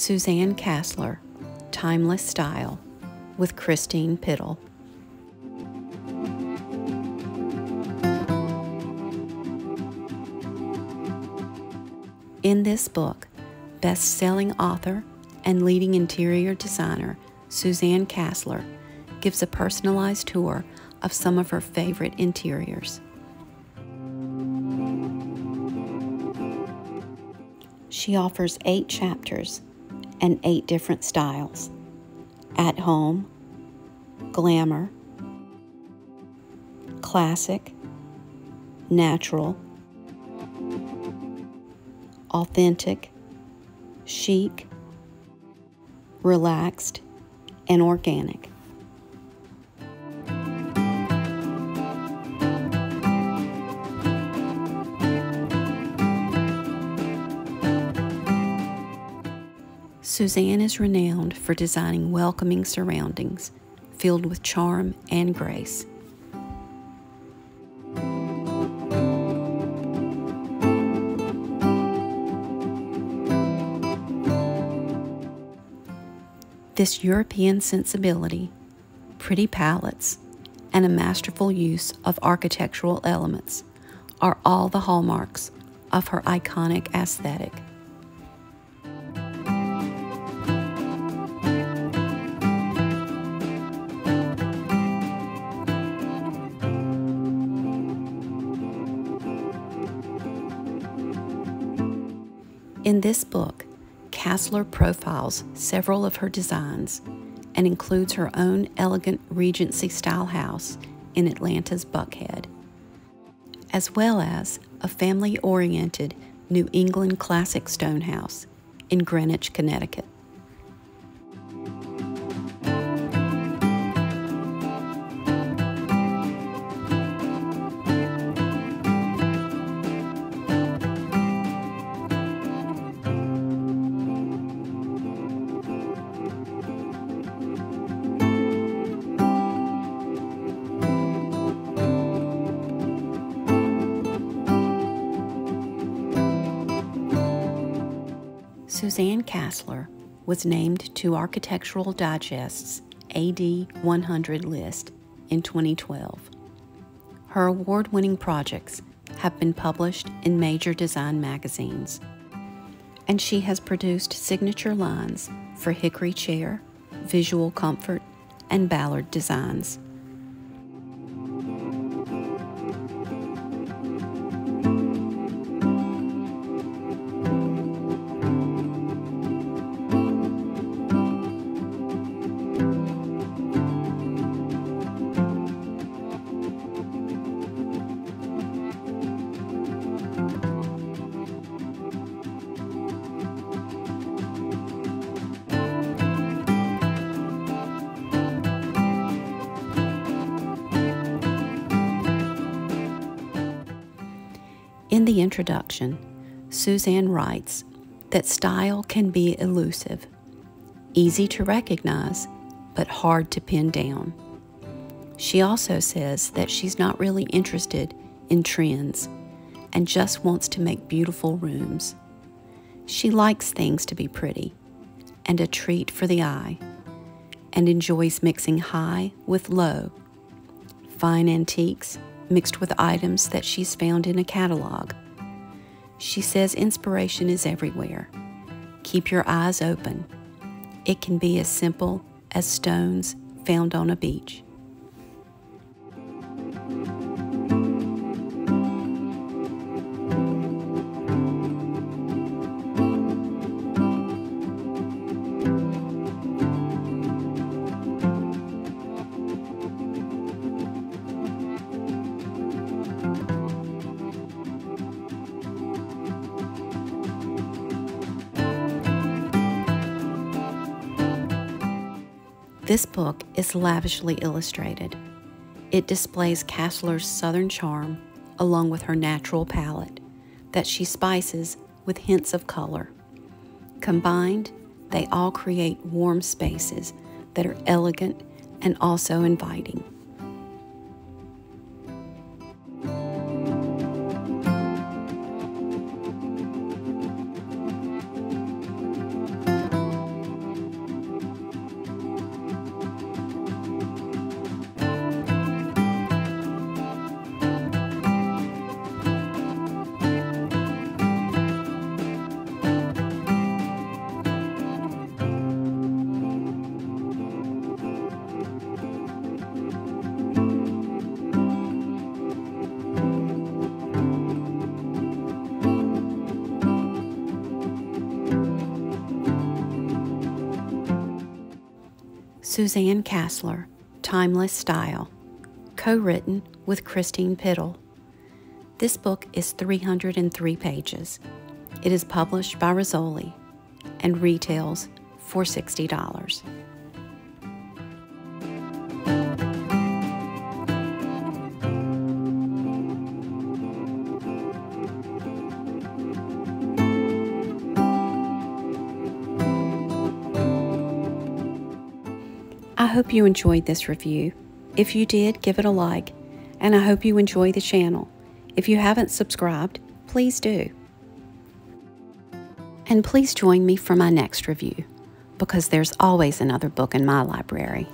Suzanne Kasler, Timeless Style, with Christine Pittel. In this book, best selling author and leading interior designer Suzanne Kasler gives a personalized tour of some of her favorite interiors. She offers eight chapters and eight different styles at home, glamour, classic, natural, authentic, chic, relaxed, and organic. Suzanne is renowned for designing welcoming surroundings filled with charm and grace. This European sensibility, pretty palettes, and a masterful use of architectural elements are all the hallmarks of her iconic aesthetic. In this book, Kasler profiles several of her designs and includes her own elegant Regency style house in Atlanta's Buckhead, as well as a family oriented New England classic stone house in Greenwich, Connecticut. Suzanne Kasler was named to Architectural Digest's AD 100 list in 2012. Her award winning projects have been published in major design magazines, and she has produced signature lines for Hickory Chair, Visual Comfort, and Ballard Designs. In the introduction, Suzanne writes that style can be elusive, easy to recognize, but hard to pin down. She also says that she's not really interested in trends and just wants to make beautiful rooms. She likes things to be pretty and a treat for the eye and enjoys mixing high with low, fine antiques mixed with items that she's found in a catalog. She says inspiration is everywhere. Keep your eyes open. It can be as simple as stones found on a beach. This book is lavishly illustrated. It displays Kasler's southern charm along with her natural palette that she spices with hints of color. Combined, they all create warm spaces that are elegant and also inviting. Suzanne Kasler, Timeless Style, co written with Christine Pittel. This book is 303 pages. It is published by Rizzoli and retails for $60. I hope you enjoyed this review. If you did, give it a like, and I hope you enjoy the channel. If you haven't subscribed, please do. And please join me for my next review, because there's always another book in my library.